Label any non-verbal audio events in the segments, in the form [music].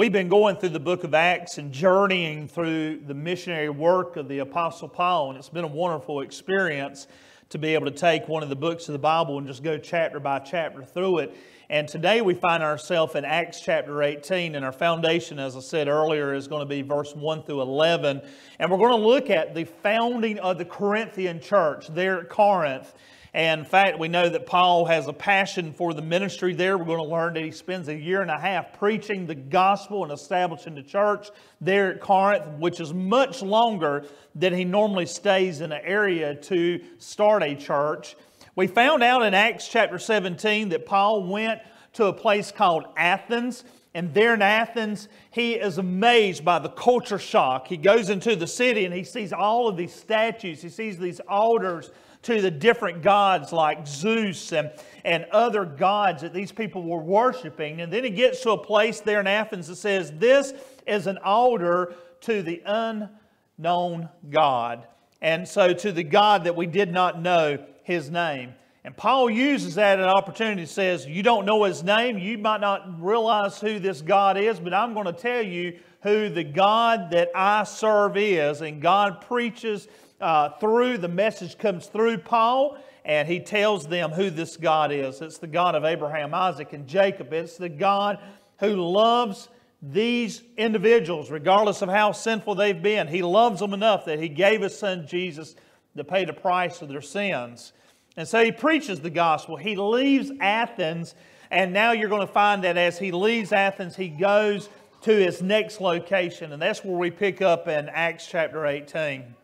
We've been going through the book of Acts and journeying through the missionary work of the Apostle Paul, and it's been a wonderful experience to be able to take one of the books of the Bible and just go chapter by chapter through it. And today we find ourselves in Acts chapter 18, and our foundation, as I said earlier, is going to be verse 1 through 11. And we're going to look at the founding of the Corinthian church there at Corinth and in fact, we know that Paul has a passion for the ministry there. We're going to learn that he spends a year and a half preaching the gospel and establishing the church there at Corinth, which is much longer than he normally stays in an area to start a church. We found out in Acts chapter 17 that Paul went to a place called Athens. And there in Athens, he is amazed by the culture shock. He goes into the city and he sees all of these statues, he sees these altars to the different gods like Zeus and, and other gods that these people were worshiping. And then he gets to a place there in Athens that says, This is an altar to the unknown God. And so to the God that we did not know his name. And Paul uses that as an opportunity. says, You don't know his name. You might not realize who this God is, but I'm going to tell you who the God that I serve is. And God preaches uh, through, the message comes through Paul, and he tells them who this God is. It's the God of Abraham, Isaac, and Jacob. It's the God who loves these individuals, regardless of how sinful they've been. He loves them enough that he gave his son Jesus to pay the price of their sins. And so he preaches the gospel. He leaves Athens, and now you're going to find that as he leaves Athens, he goes to his next location, and that's where we pick up in Acts chapter 18.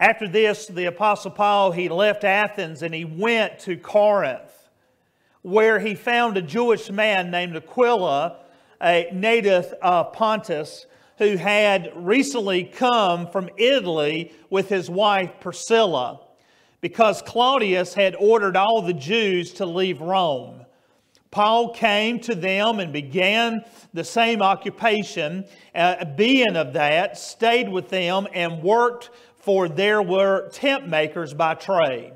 After this, the Apostle Paul, he left Athens and he went to Corinth, where he found a Jewish man named Aquila, a native of Pontus, who had recently come from Italy with his wife Priscilla, because Claudius had ordered all the Jews to leave Rome. Paul came to them and began the same occupation, uh, being of that, stayed with them, and worked for there were tent makers by trade.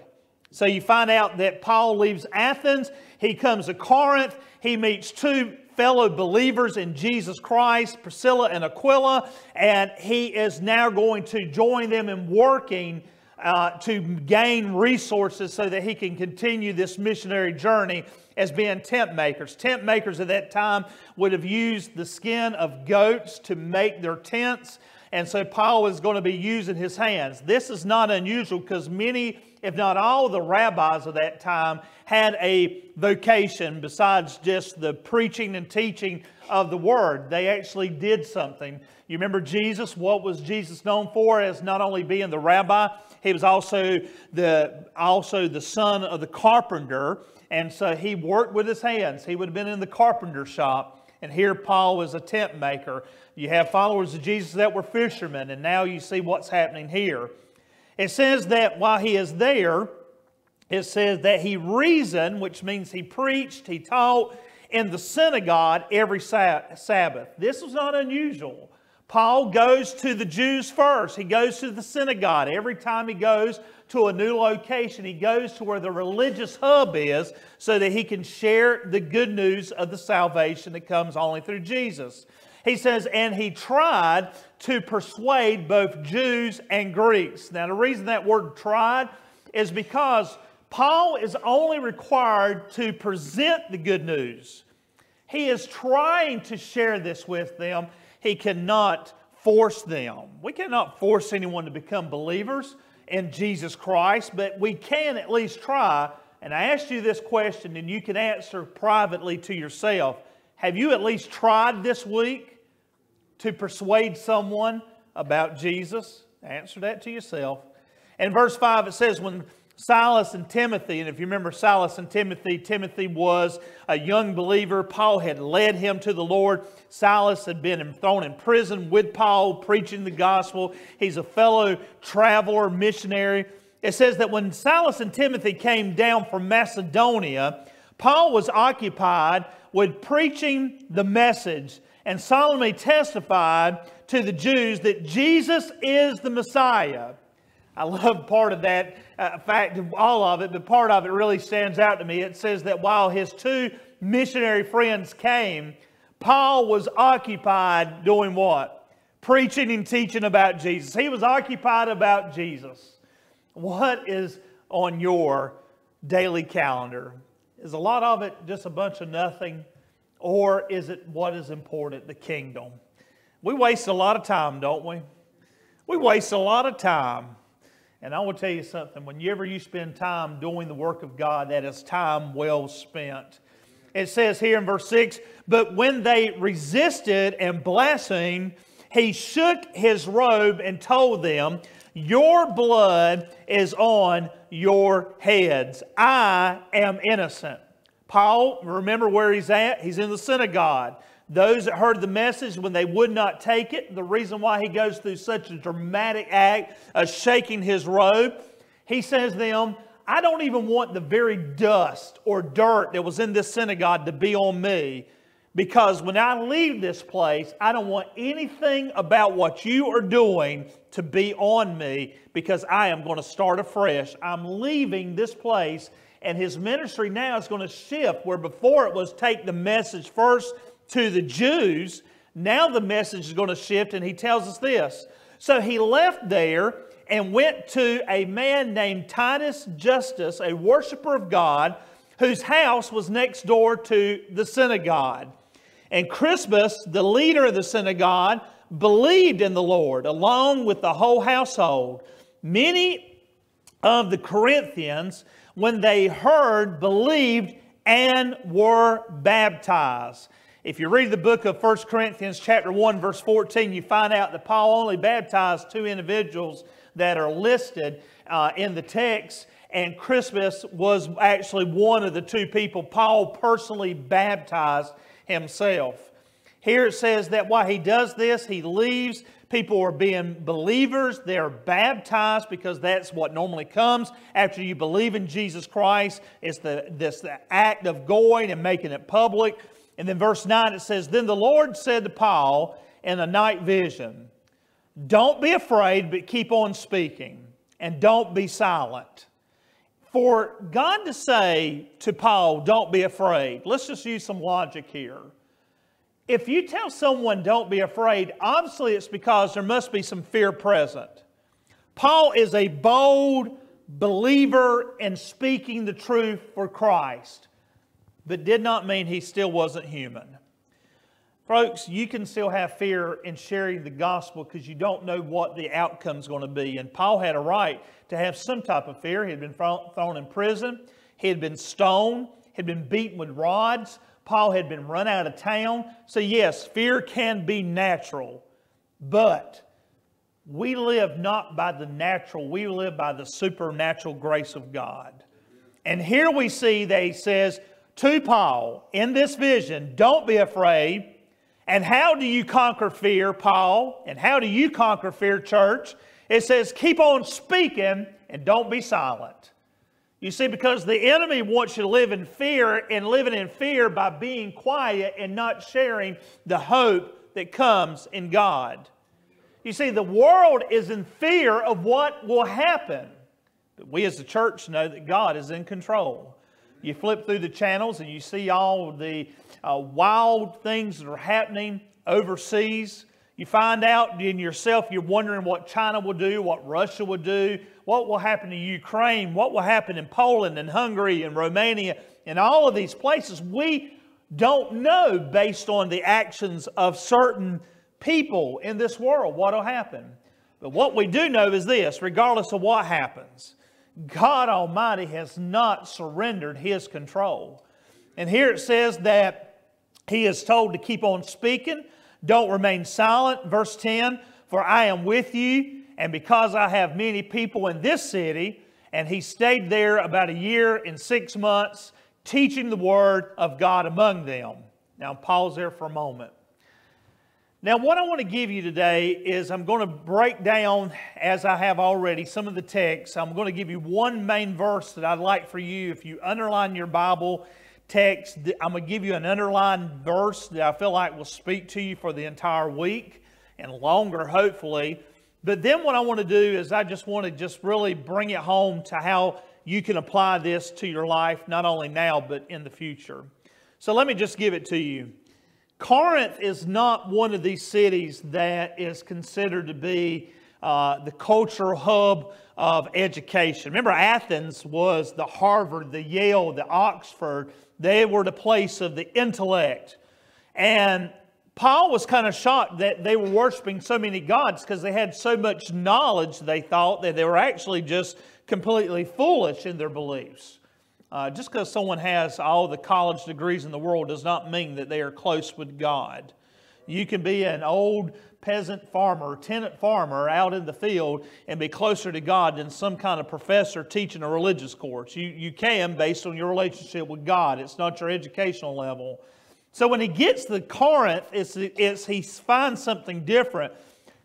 So you find out that Paul leaves Athens, he comes to Corinth, he meets two fellow believers in Jesus Christ, Priscilla and Aquila, and he is now going to join them in working uh, to gain resources so that he can continue this missionary journey as being tent makers. Tent makers at that time would have used the skin of goats to make their tents. And so Paul is going to be using his hands. This is not unusual because many, if not all, the rabbis of that time had a vocation besides just the preaching and teaching of the word. They actually did something. You remember Jesus? What was Jesus known for as not only being the rabbi, he was also the, also the son of the carpenter. And so he worked with his hands. He would have been in the carpenter shop. And here Paul was a tent maker. You have followers of Jesus that were fishermen, and now you see what's happening here. It says that while he is there, it says that he reasoned, which means he preached, he taught in the synagogue every Sabbath. This was not unusual. Paul goes to the Jews first. He goes to the synagogue. Every time he goes to a new location, he goes to where the religious hub is so that he can share the good news of the salvation that comes only through Jesus. He says, and he tried to persuade both Jews and Greeks. Now, the reason that word tried is because Paul is only required to present the good news. He is trying to share this with them he cannot force them. We cannot force anyone to become believers in Jesus Christ, but we can at least try. And I asked you this question, and you can answer privately to yourself. Have you at least tried this week to persuade someone about Jesus? Answer that to yourself. In verse 5, it says, When Silas and Timothy, and if you remember Silas and Timothy, Timothy was a young believer. Paul had led him to the Lord. Silas had been thrown in prison with Paul, preaching the gospel. He's a fellow traveler, missionary. It says that when Silas and Timothy came down from Macedonia, Paul was occupied with preaching the message and solemnly testified to the Jews that Jesus is the Messiah. I love part of that uh, fact, all of it, but part of it really stands out to me. It says that while his two missionary friends came, Paul was occupied doing what? Preaching and teaching about Jesus. He was occupied about Jesus. What is on your daily calendar? Is a lot of it just a bunch of nothing? Or is it what is important, the kingdom? We waste a lot of time, don't we? We waste a lot of time. And I will tell you something whenever you spend time doing the work of God, that is time well spent. It says here in verse 6 But when they resisted and blasphemed, he shook his robe and told them, Your blood is on your heads. I am innocent. Paul, remember where he's at? He's in the synagogue. Those that heard the message, when they would not take it, the reason why he goes through such a dramatic act of shaking his robe, he says to them, I don't even want the very dust or dirt that was in this synagogue to be on me because when I leave this place, I don't want anything about what you are doing to be on me because I am going to start afresh. I'm leaving this place, and his ministry now is going to shift where before it was take the message first to the Jews, now the message is going to shift, and he tells us this. So he left there and went to a man named Titus Justus, a worshiper of God, whose house was next door to the synagogue. And Crispus, the leader of the synagogue, believed in the Lord along with the whole household. Many of the Corinthians, when they heard, believed and were baptized. If you read the book of 1 Corinthians chapter 1 verse 14, you find out that Paul only baptized two individuals that are listed uh, in the text, and Crispus was actually one of the two people Paul personally baptized himself. Here it says that while he does this, he leaves. People are being believers. They're baptized because that's what normally comes after you believe in Jesus Christ. It's the, this the act of going and making it public. And then verse 9 it says, Then the Lord said to Paul in a night vision, Don't be afraid, but keep on speaking, and don't be silent. For God to say to Paul, Don't be afraid, let's just use some logic here. If you tell someone, Don't be afraid, obviously it's because there must be some fear present. Paul is a bold believer in speaking the truth for Christ but did not mean he still wasn't human. Folks, you can still have fear in sharing the gospel because you don't know what the outcome is going to be. And Paul had a right to have some type of fear. He had been thrown in prison, he had been stoned, he had been beaten with rods. Paul had been run out of town. So, yes, fear can be natural, but we live not by the natural, we live by the supernatural grace of God. And here we see that he says, to Paul in this vision don't be afraid. And how do you conquer fear, Paul? And how do you conquer fear, church? It says, keep on speaking and don't be silent. You see, because the enemy wants you to live in fear and living in fear by being quiet and not sharing the hope that comes in God. You see, the world is in fear of what will happen. But we as the church know that God is in control. You flip through the channels and you see all the uh, wild things that are happening overseas. You find out in yourself, you're wondering what China will do, what Russia will do, what will happen to Ukraine, what will happen in Poland and Hungary and Romania, and all of these places. We don't know based on the actions of certain people in this world what will happen. But what we do know is this regardless of what happens, God Almighty has not surrendered His control. And here it says that He is told to keep on speaking, don't remain silent. Verse 10 For I am with you, and because I have many people in this city, and he stayed there about a year and six months, teaching the word of God among them. Now, pause there for a moment. Now, what I want to give you today is I'm going to break down, as I have already, some of the texts. I'm going to give you one main verse that I'd like for you, if you underline your Bible text, I'm going to give you an underlined verse that I feel like will speak to you for the entire week and longer, hopefully. But then what I want to do is I just want to just really bring it home to how you can apply this to your life, not only now, but in the future. So let me just give it to you. Corinth is not one of these cities that is considered to be uh, the cultural hub of education. Remember, Athens was the Harvard, the Yale, the Oxford. They were the place of the intellect. And Paul was kind of shocked that they were worshiping so many gods because they had so much knowledge, they thought, that they were actually just completely foolish in their beliefs. Uh, just because someone has all the college degrees in the world does not mean that they are close with God. You can be an old peasant farmer, tenant farmer out in the field and be closer to God than some kind of professor teaching a religious course. You, you can based on your relationship with God. It's not your educational level. So when he gets to Corinth, it's, it's, he finds something different.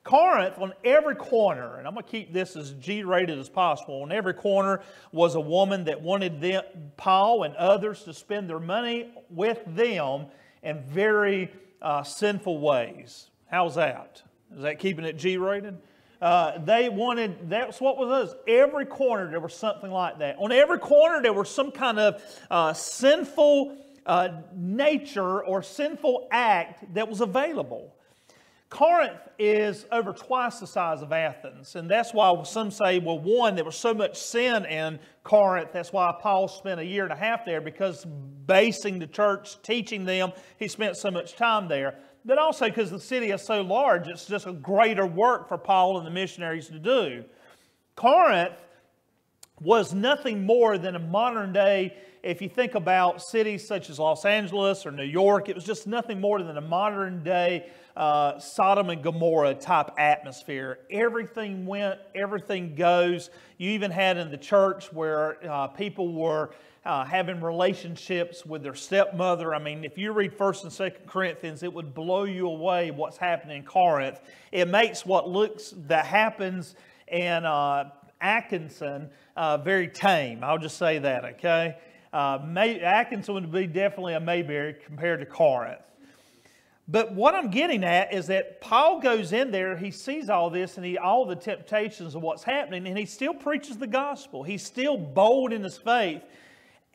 Corinth, on every corner, and I'm going to keep this as G rated as possible, on every corner was a woman that wanted them, Paul and others to spend their money with them in very uh, sinful ways. How's that? Is that keeping it G rated? Uh, they wanted, that's what was us. Every corner there was something like that. On every corner there was some kind of uh, sinful uh, nature or sinful act that was available. Corinth is over twice the size of Athens, and that's why some say, well, one, there was so much sin in Corinth, that's why Paul spent a year and a half there, because basing the church, teaching them, he spent so much time there. But also because the city is so large, it's just a greater work for Paul and the missionaries to do. Corinth was nothing more than a modern day if you think about cities such as Los Angeles or New York, it was just nothing more than a modern day uh, Sodom and Gomorrah type atmosphere. Everything went, everything goes. You even had in the church where uh, people were uh, having relationships with their stepmother. I mean, if you read 1st and 2nd Corinthians, it would blow you away what's happening in Corinth. It makes what looks, that happens in uh, Atkinson uh, very tame. I'll just say that, okay? Uh, May, Atkinson would be definitely a Mayberry compared to Corinth. But what I'm getting at is that Paul goes in there, he sees all this and he, all the temptations of what's happening, and he still preaches the gospel. He's still bold in his faith.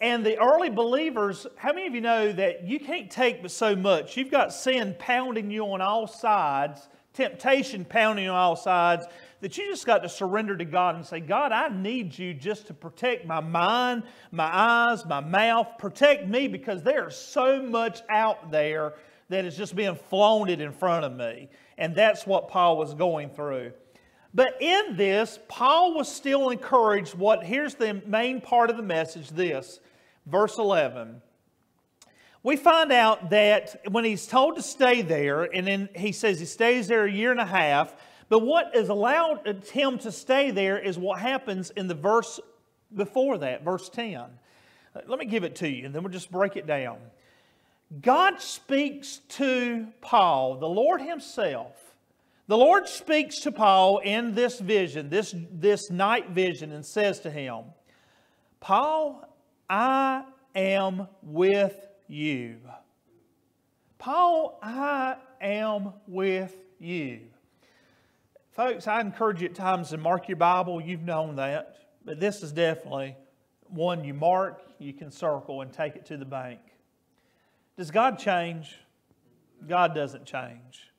And the early believers, how many of you know that you can't take but so much? You've got sin pounding you on all sides, temptation pounding you on all sides, that you just got to surrender to God and say, God, I need you just to protect my mind, my eyes, my mouth. Protect me because there's so much out there that is just being flaunted in front of me. And that's what Paul was going through. But in this, Paul was still encouraged. What here's the main part of the message this, verse 11. We find out that when he's told to stay there, and then he says he stays there a year and a half, but what is allowed him to stay there is what happens in the verse before that, verse 10. Let me give it to you, and then we'll just break it down. God speaks to Paul, the Lord Himself. The Lord speaks to Paul in this vision, this, this night vision, and says to him, Paul, I am with you. Paul, I am with you. Folks, I encourage you at times to mark your Bible. You've known that. But this is definitely one you mark, you can circle, and take it to the bank. Does God change? God doesn't change.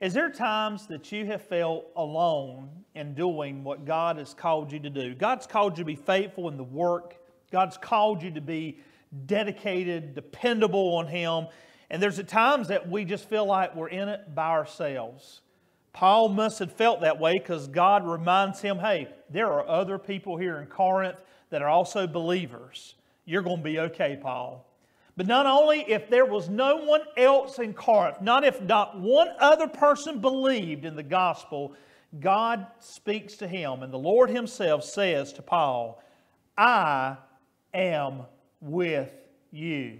Is there times that you have felt alone in doing what God has called you to do? God's called you to be faithful in the work. God's called you to be dedicated, dependable on Him. And there's at times that we just feel like we're in it by ourselves. Paul must have felt that way because God reminds him, hey, there are other people here in Corinth that are also believers. You're going to be okay, Paul. But not only if there was no one else in Corinth, not if not one other person believed in the gospel, God speaks to him, and the Lord Himself says to Paul, I am with you.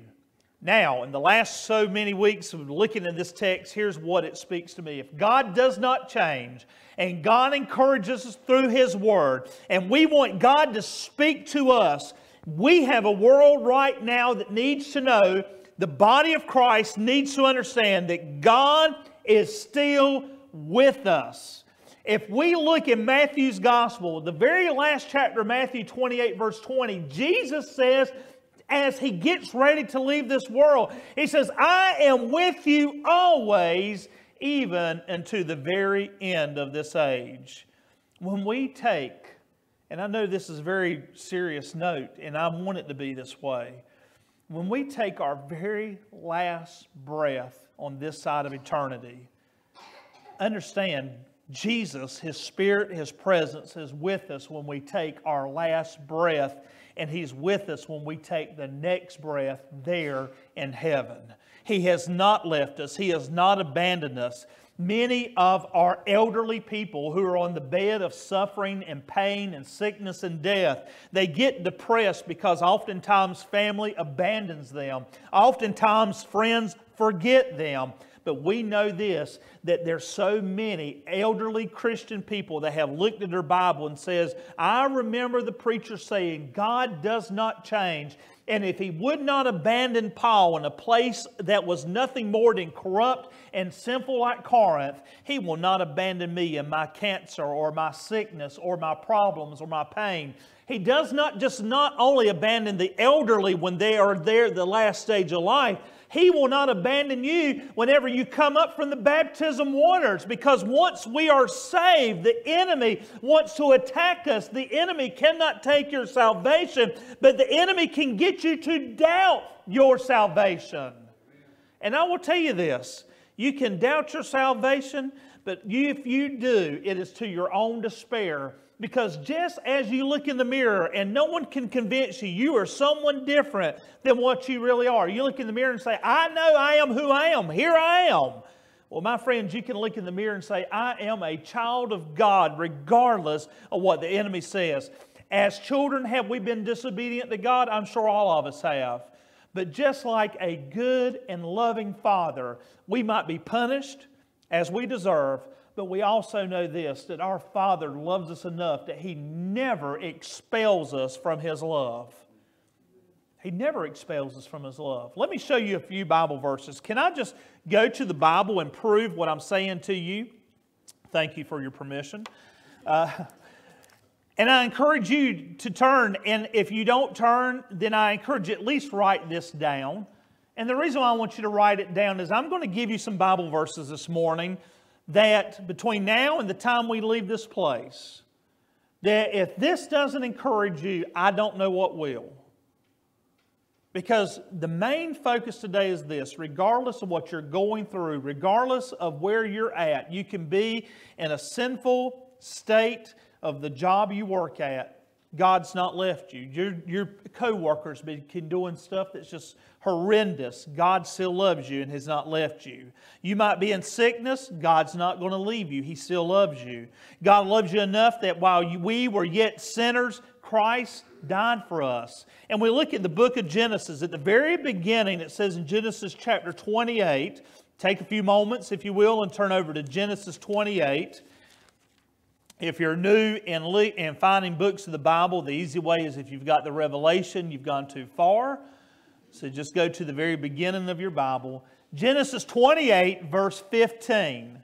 Now, in the last so many weeks of looking at this text, here's what it speaks to me. If God does not change, and God encourages us through His Word, and we want God to speak to us, we have a world right now that needs to know, the body of Christ needs to understand that God is still with us. If we look in Matthew's gospel, the very last chapter Matthew 28, verse 20, Jesus says, as he gets ready to leave this world. He says, I am with you always, even unto the very end of this age. When we take, and I know this is a very serious note, and I want it to be this way. When we take our very last breath on this side of eternity, understand Jesus, His Spirit, His presence is with us when we take our last breath, and He's with us when we take the next breath there in heaven. He has not left us, He has not abandoned us. Many of our elderly people who are on the bed of suffering and pain and sickness and death, they get depressed because oftentimes family abandons them. Oftentimes friends forget them. But we know this that there's so many elderly Christian people that have looked at their Bible and says, I remember the preacher saying, God does not change. And if he would not abandon Paul in a place that was nothing more than corrupt and sinful like Corinth, he will not abandon me in my cancer or my sickness or my problems or my pain. He does not just not only abandon the elderly when they are there the last stage of life, he will not abandon you whenever you come up from the baptism waters because once we are saved, the enemy wants to attack us. The enemy cannot take your salvation, but the enemy can get you to doubt your salvation. And I will tell you this you can doubt your salvation, but if you do, it is to your own despair because just as you look in the mirror and no one can convince you you are someone different than what you really are, you look in the mirror and say, I know I am who I am. Here I am. Well, my friends, you can look in the mirror and say, I am a child of God, regardless of what the enemy says. As children, have we been disobedient to God? I'm sure all of us have. But just like a good and loving father, we might be punished as we deserve, but we also know this that our Father loves us enough that He never expels us from His love. He never expels us from His love. Let me show you a few Bible verses. Can I just go to the Bible and prove what I'm saying to you? Thank you for your permission. Uh, and I encourage you to turn, and if you don't turn, then I encourage you at least write this down. And the reason why I want you to write it down is I'm going to give you some Bible verses this morning that between now and the time we leave this place, that if this doesn't encourage you, I don't know what will. Because the main focus today is this regardless of what you're going through, regardless of where you're at, you can be in a sinful state of the job you work at. God's not left you. Your, your co workers been doing stuff that's just horrendous, God still loves you and has not left you. You might be in sickness, God's not going to leave you. He still loves you. God loves you enough that while we were yet sinners, Christ died for us. And we look at the book of Genesis. At the very beginning, it says in Genesis chapter 28, take a few moments, if you will, and turn over to Genesis 28. If you're new in, in finding books of the Bible, the easy way is if you've got the Revelation, you've gone too far. So just go to the very beginning of your Bible. Genesis 28, verse 15.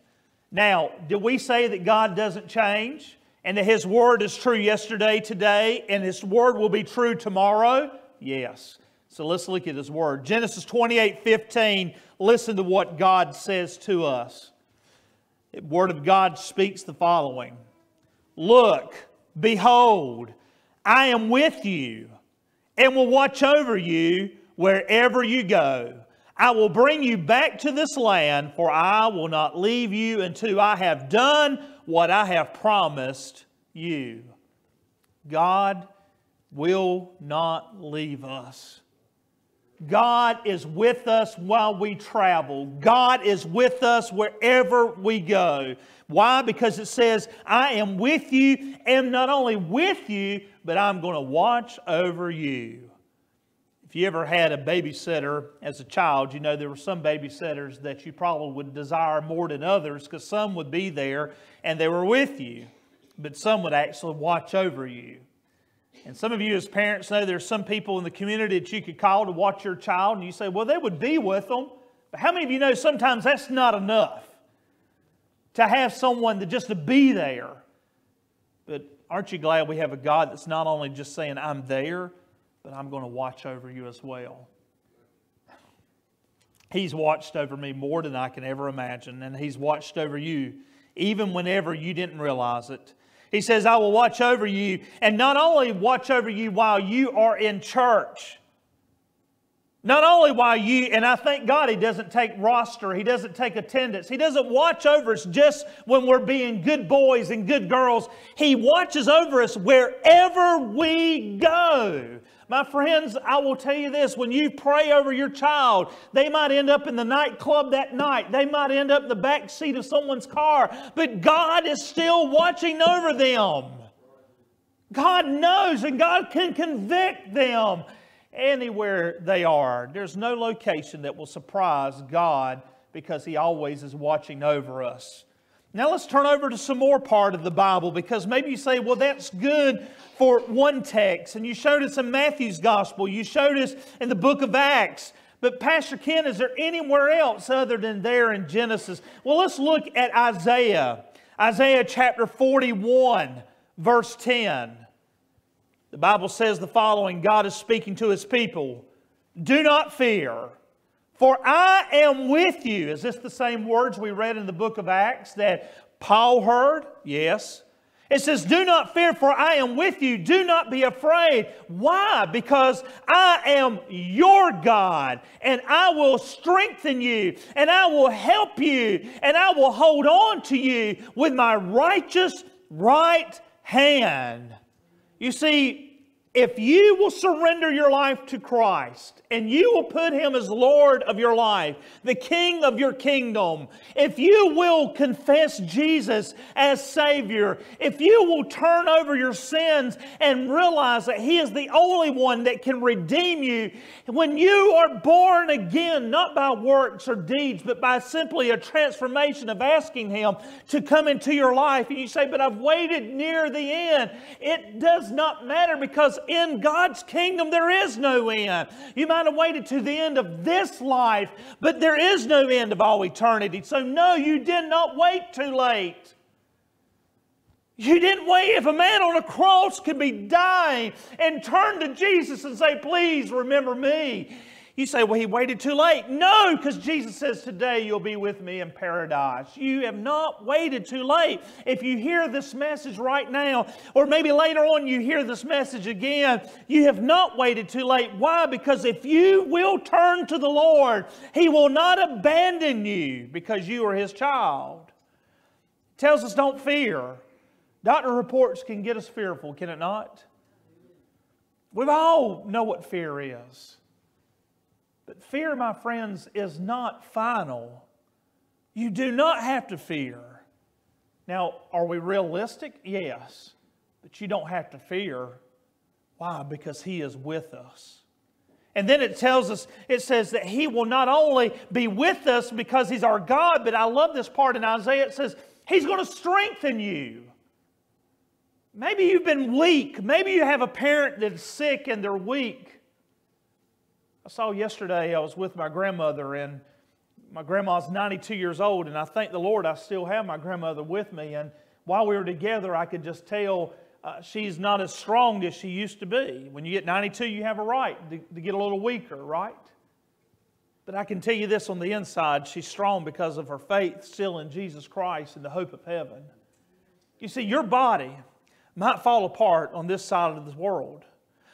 Now, did we say that God doesn't change and that His Word is true yesterday, today, and His Word will be true tomorrow? Yes. So let's look at His Word. Genesis 28, 15. Listen to what God says to us. The Word of God speaks the following Look, behold, I am with you and will watch over you wherever you go. I will bring you back to this land, for I will not leave you until I have done what I have promised you. God will not leave us. God is with us while we travel. God is with us wherever we go. Why? Because it says, I am with you, and not only with you, but I'm going to watch over you. If you ever had a babysitter as a child, you know there were some babysitters that you probably would desire more than others because some would be there and they were with you, but some would actually watch over you. And some of you, as parents, know there's some people in the community that you could call to watch your child, and you say, well, they would be with them. But how many of you know sometimes that's not enough to have someone to just to be there? But aren't you glad we have a God that's not only just saying, I'm there, but I'm going to watch over you as well. He's watched over me more than I can ever imagine, and He's watched over you even whenever you didn't realize it. He says, I will watch over you, and not only watch over you while you are in church, not only while you, and I thank God He doesn't take roster, He doesn't take attendance, He doesn't watch over us just when we're being good boys and good girls. He watches over us wherever we go. My friends, I will tell you this when you pray over your child, they might end up in the nightclub that night. They might end up in the back seat of someone's car, but God is still watching over them. God knows and God can convict them anywhere they are. There's no location that will surprise God because He always is watching over us. Now let's turn over to some more part of the Bible because maybe you say, well, that's good for one text. And you showed us in Matthew's gospel, you showed us in the book of Acts. But Pastor Ken, is there anywhere else other than there in Genesis? Well, let's look at Isaiah. Isaiah chapter 41, verse 10. The Bible says the following God is speaking to his people Do not fear. For I am with you. Is this the same words we read in the book of Acts that Paul heard? Yes. It says, Do not fear, for I am with you. Do not be afraid. Why? Because I am your God, and I will strengthen you, and I will help you, and I will hold on to you with my righteous right hand. You see, if you will surrender your life to Christ and you will put Him as Lord of your life, the King of your kingdom, if you will confess Jesus as Savior, if you will turn over your sins and realize that He is the only one that can redeem you, when you are born again, not by works or deeds, but by simply a transformation of asking Him to come into your life, and you say, But I've waited near the end, it does not matter because in God's kingdom, there is no end. You might waited to the end of this life, but there is no end of all eternity. So, no, you did not wait too late. You didn't wait. If a man on a cross could be dying and turn to Jesus and say, Please remember me, you say, well, he waited too late. No, because Jesus says, today you'll be with me in paradise. You have not waited too late. If you hear this message right now, or maybe later on you hear this message again, you have not waited too late. Why? Because if you will turn to the Lord, he will not abandon you because you are his child. tells us don't fear. Doctor reports can get us fearful, can it not? We all know what fear is. But fear, my friends, is not final. You do not have to fear. Now, are we realistic? Yes. But you don't have to fear. Why? Because He is with us. And then it tells us, it says that He will not only be with us because He's our God, but I love this part in Isaiah. It says, He's going to strengthen you. Maybe you've been weak. Maybe you have a parent that's sick and they're weak. I saw yesterday, I was with my grandmother, and my grandma's 92 years old, and I thank the Lord I still have my grandmother with me. And while we were together, I could just tell uh, she's not as strong as she used to be. When you get 92, you have a right to, to get a little weaker, right? But I can tell you this on the inside she's strong because of her faith still in Jesus Christ and the hope of heaven. You see, your body might fall apart on this side of the world.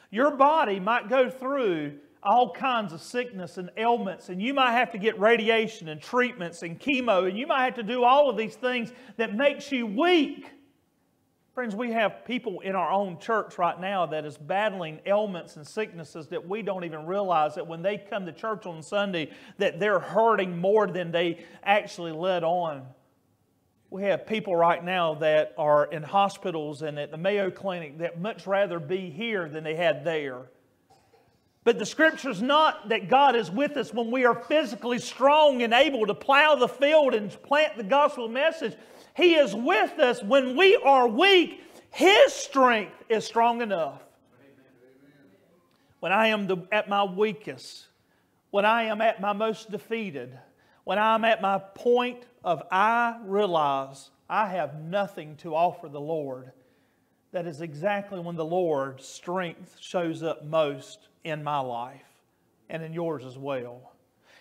Your body might go through all kinds of sickness and ailments, and you might have to get radiation and treatments and chemo, and you might have to do all of these things that makes you weak. Friends, we have people in our own church right now that is battling ailments and sicknesses that we don't even realize that when they come to church on Sunday that they're hurting more than they actually let on. We have people right now that are in hospitals and at the Mayo Clinic that much rather be here than they had there. But the scripture's not that God is with us when we are physically strong and able to plow the field and plant the gospel message. He is with us when we are weak. His strength is strong enough. When I am the, at my weakest, when I am at my most defeated, when I'm at my point of I realize I have nothing to offer the Lord, that is exactly when the Lord's strength shows up most in my life and in yours as well.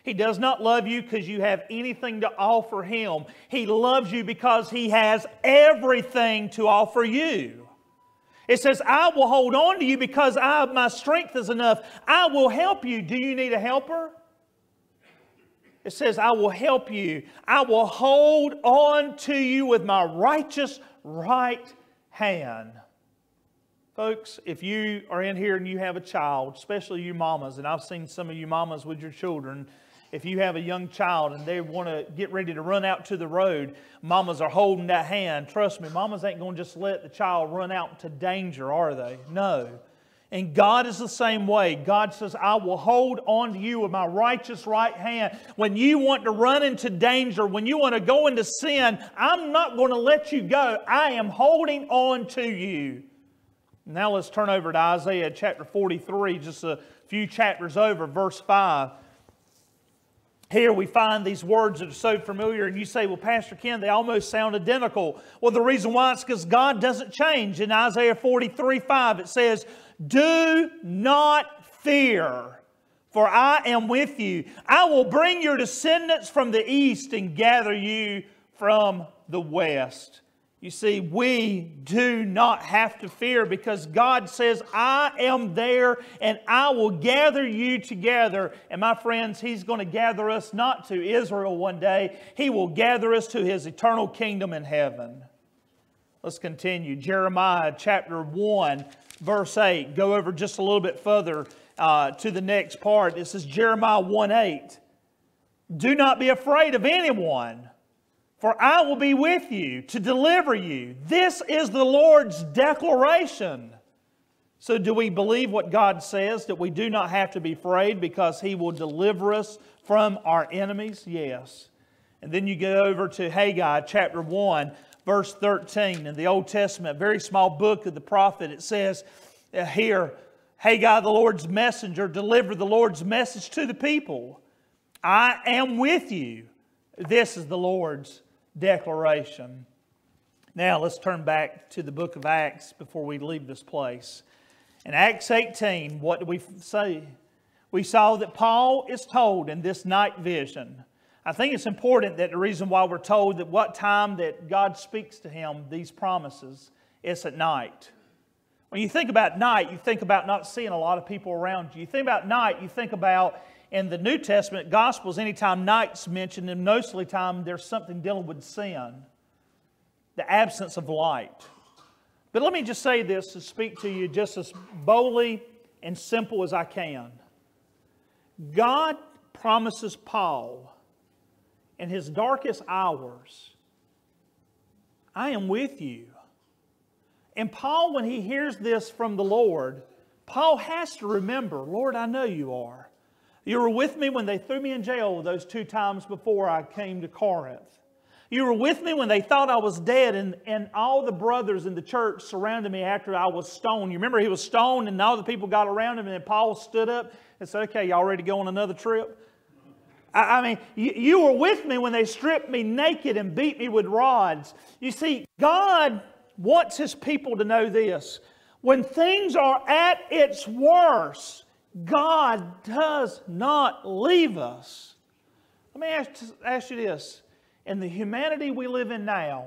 He does not love you because you have anything to offer Him. He loves you because He has everything to offer you. It says, I will hold on to you because I, my strength is enough. I will help you. Do you need a helper? It says, I will help you. I will hold on to you with my righteous right hand. Folks, if you are in here and you have a child, especially you mamas, and I've seen some of you mamas with your children, if you have a young child and they want to get ready to run out to the road, mamas are holding that hand. Trust me, mamas ain't going to just let the child run out to danger, are they? No. And God is the same way. God says, I will hold on to you with my righteous right hand. When you want to run into danger, when you want to go into sin, I'm not going to let you go. I am holding on to you. Now let's turn over to Isaiah chapter 43, just a few chapters over, verse 5. Here we find these words that are so familiar, and you say, Well, Pastor Ken, they almost sound identical. Well, the reason why is because God doesn't change. In Isaiah 43 5, it says, Do not fear, for I am with you. I will bring your descendants from the east and gather you from the west. You see, we do not have to fear because God says, I am there and I will gather you together. And my friends, He's going to gather us not to Israel one day, He will gather us to His eternal kingdom in heaven. Let's continue. Jeremiah chapter 1, verse 8. Go over just a little bit further uh, to the next part. This is Jeremiah 1 8. Do not be afraid of anyone for I will be with you to deliver you. This is the Lord's declaration. So, do we believe what God says that we do not have to be afraid because He will deliver us from our enemies? Yes. And then you go over to Haggai chapter 1, verse 13. In the Old Testament, very small book of the prophet, it says uh, here, Haggai, the Lord's messenger, delivered the Lord's message to the people. I am with you. This is the Lord's declaration. Now let's turn back to the book of Acts before we leave this place. In Acts 18, what do we say? We saw that Paul is told in this night vision. I think it's important that the reason why we're told that what time that God speaks to him these promises is at night. When you think about night, you think about not seeing a lot of people around you. You think about night, you think about in the New Testament Gospels, anytime night's mentioned, and mostly time there's something dealing with sin, the absence of light. But let me just say this to speak to you just as boldly and simple as I can. God promises Paul in his darkest hours, I am with you. And Paul, when he hears this from the Lord, Paul has to remember, Lord, I know you are. You were with me when they threw me in jail those two times before I came to Corinth. You were with me when they thought I was dead, and, and all the brothers in the church surrounded me after I was stoned. You remember he was stoned, and all the people got around him, and then Paul stood up and said, Okay, y'all ready to go on another trip? I, I mean, you, you were with me when they stripped me naked and beat me with rods. You see, God wants his people to know this. When things are at its worst, God does not leave us. Let me ask, ask you this. In the humanity we live in now,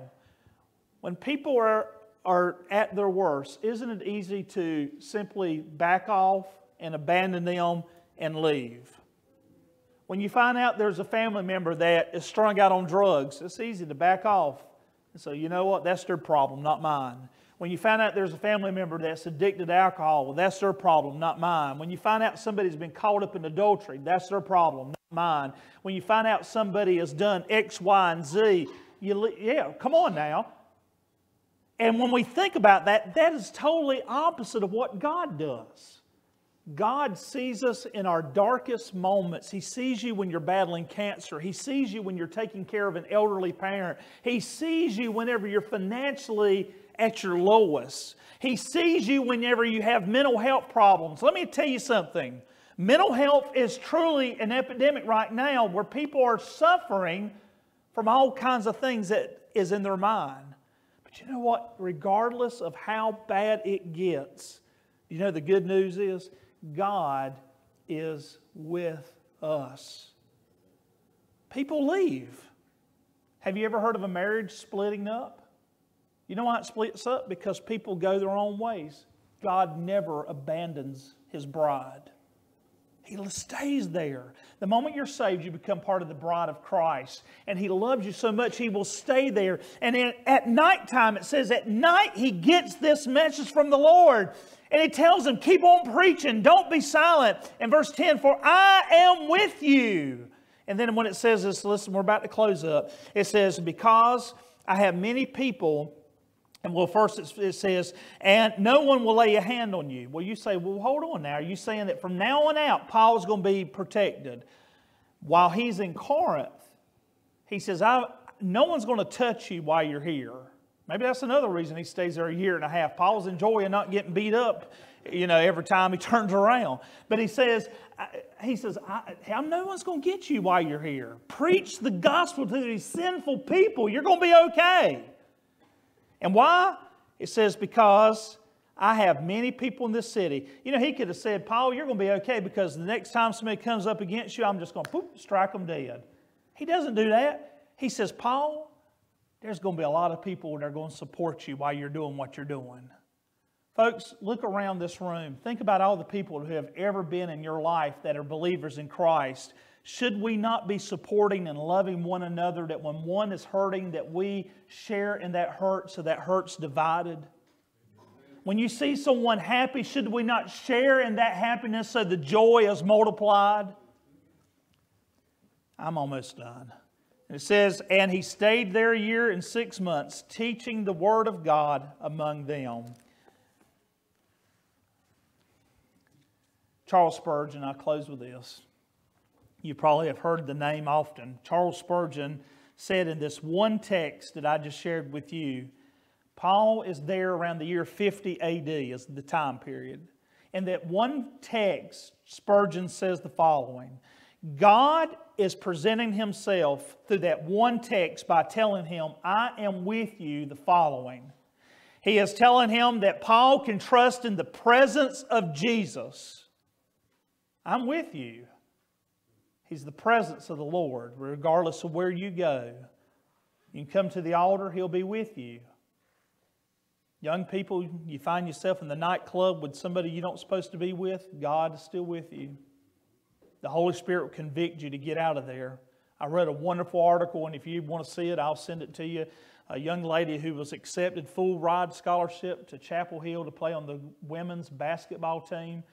when people are, are at their worst, isn't it easy to simply back off and abandon them and leave? When you find out there's a family member that is strung out on drugs, it's easy to back off. And so, you know what? That's their problem, not mine. When you find out there's a family member that's addicted to alcohol, well, that's their problem, not mine. When you find out somebody's been caught up in adultery, that's their problem, not mine. When you find out somebody has done X, Y, and Z, you, yeah, come on now. And when we think about that, that is totally opposite of what God does. God sees us in our darkest moments. He sees you when you're battling cancer. He sees you when you're taking care of an elderly parent. He sees you whenever you're financially at your lowest. He sees you whenever you have mental health problems. Let me tell you something. Mental health is truly an epidemic right now where people are suffering from all kinds of things that is in their mind. But you know what? Regardless of how bad it gets, you know the good news is God is with us. People leave. Have you ever heard of a marriage splitting up? You know why it splits up? Because people go their own ways. God never abandons his bride. He stays there. The moment you're saved, you become part of the bride of Christ. And He loves you so much, He will stay there. And in, at nighttime, it says, at night, He gets this message from the Lord. And He tells them, keep on preaching, don't be silent. In verse 10, for I am with you. And then when it says this, listen, we're about to close up. It says, because I have many people and well, first it says, and no one will lay a hand on you. Well, you say, well, hold on now. Are you saying that from now on out, Paul is going to be protected? While he's in Corinth, he says, I, no one's going to touch you while you're here. Maybe that's another reason he stays there a year and a half. Paul's enjoying not getting beat up, you know, every time he [laughs] turns around. But he says, he says, I, no one's going to get you while you're here. Preach the gospel to these sinful people. You're going to be okay. And why? It says, because I have many people in this city. You know, he could have said, Paul, you're going to be okay because the next time somebody comes up against you, I'm just going to poof, strike them dead. He doesn't do that. He says, Paul, there's going to be a lot of people that are going to support you while you're doing what you're doing. Folks, look around this room. Think about all the people who have ever been in your life that are believers in Christ should we not be supporting and loving one another that when one is hurting, that we share in that hurt so that hurt's divided? When you see someone happy, should we not share in that happiness so the joy is multiplied? I'm almost done. it says, And he stayed there a year and six months, teaching the word of God among them. Charles Spurgeon, I close with this. You probably have heard the name often. Charles Spurgeon said in this one text that I just shared with you, Paul is there around the year 50 AD is the time period. And that one text, Spurgeon says the following God is presenting himself through that one text by telling him, I am with you, the following. He is telling him that Paul can trust in the presence of Jesus. I'm with you. He's the presence of the Lord, regardless of where you go. You can come to the altar, He'll be with you. Young people, you find yourself in the nightclub with somebody you don't supposed to be with, God is still with you. The Holy Spirit will convict you to get out of there. I read a wonderful article, and if you want to see it, I'll send it to you. A young lady who was accepted full ride scholarship to Chapel Hill to play on the women's basketball team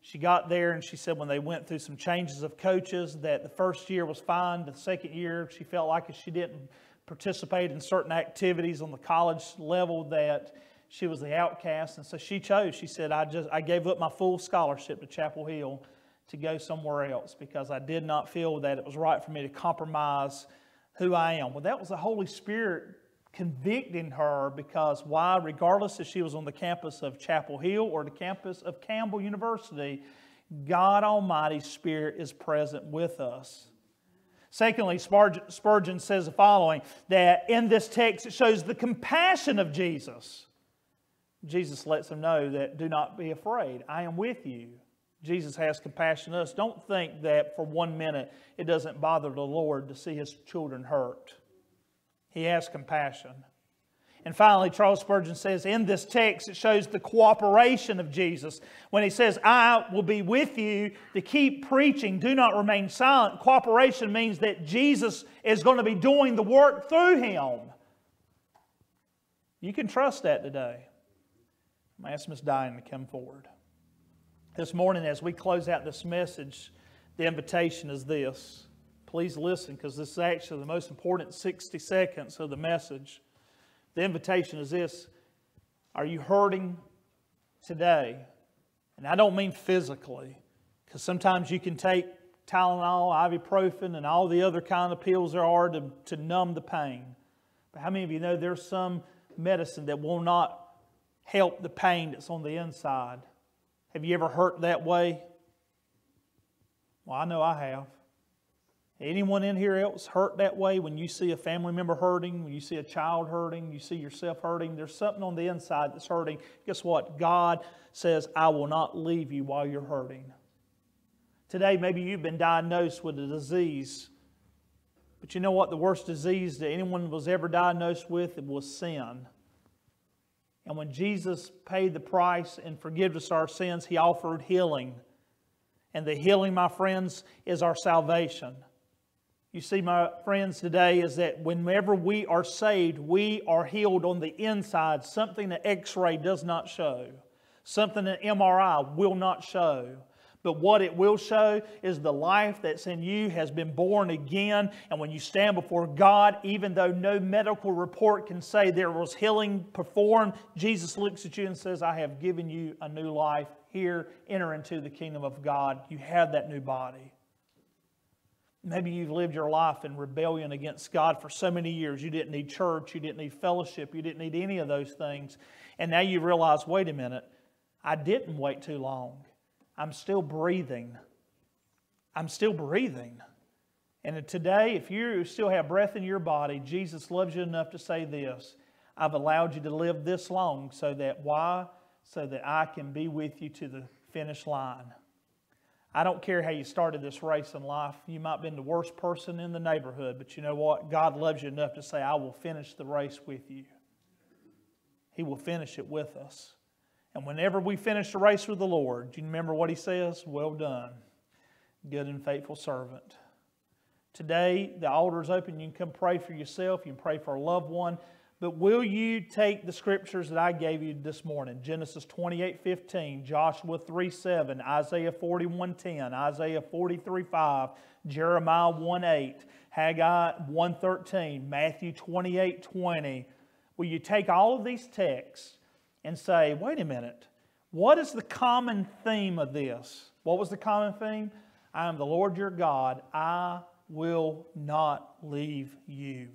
she got there and she said when they went through some changes of coaches that the first year was fine. The second year, she felt like if she didn't participate in certain activities on the college level that she was the outcast. And so she chose. She said, I just I gave up my full scholarship to Chapel Hill to go somewhere else because I did not feel that it was right for me to compromise who I am. Well, that was the Holy Spirit convicting her because why? Regardless if she was on the campus of Chapel Hill or the campus of Campbell University, God Almighty's Spirit is present with us. Secondly, Spurgeon says the following that in this text it shows the compassion of Jesus. Jesus lets them know that do not be afraid. I am with you. Jesus has compassion on us. Don't think that for one minute it doesn't bother the Lord to see his children hurt. He has compassion. And finally, Charles Spurgeon says in this text, it shows the cooperation of Jesus. When he says, I will be with you to keep preaching, do not remain silent. Cooperation means that Jesus is going to be doing the work through him. You can trust that today. I'm going to ask Ms. Diane to come forward. This morning, as we close out this message, the invitation is this Please listen because this is actually the most important 60 seconds of the message. The invitation is this Are you hurting today? And I don't mean physically, because sometimes you can take Tylenol, ibuprofen, and all the other kind of pills there are to, to numb the pain. But how many of you know there's some medicine that will not help the pain that's on the inside? Have you ever hurt that way? Well, I know I have. Anyone in here else hurt that way when you see a family member hurting, when you see a child hurting, you see yourself hurting? There's something on the inside that's hurting. Guess what? God says, I will not leave you while you're hurting. Today, maybe you've been diagnosed with a disease, but you know what? The worst disease that anyone was ever diagnosed with was sin. And when Jesus paid the price and forgave us our sins, He offered healing. And the healing, my friends, is our salvation. You see, my friends, today is that whenever we are saved, we are healed on the inside, something that x ray does not show, something that MRI will not show. But what it will show is the life that's in you has been born again. And when you stand before God, even though no medical report can say there was healing performed, Jesus looks at you and says, I have given you a new life. Here, enter into the kingdom of God. You have that new body. Maybe you've lived your life in rebellion against God for so many years. You didn't need church, you didn't need fellowship, you didn't need any of those things. And now you realize wait a minute, I didn't wait too long. I'm still breathing. I'm still breathing. And today, if you still have breath in your body, Jesus loves you enough to say this I've allowed you to live this long so that why? So that I can be with you to the finish line. I don't care how you started this race in life. You might have been the worst person in the neighborhood, but you know what? God loves you enough to say, I will finish the race with you. He will finish it with us. And whenever we finish the race with the Lord, do you remember what He says? Well done, good and faithful servant. Today, the altar is open. You can come pray for yourself, you can pray for a loved one. But will you take the scriptures that I gave you this morning? Genesis 28 15, Joshua 3 7, Isaiah 41 10, Isaiah 43 5, Jeremiah 1 8, Haggai 1 13, Matthew 28 20. Will you take all of these texts and say, wait a minute, what is the common theme of this? What was the common theme? I am the Lord your God. I will not leave you.